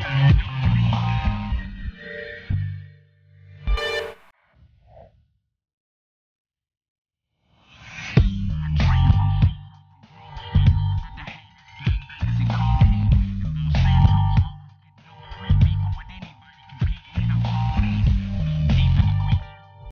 Yeah.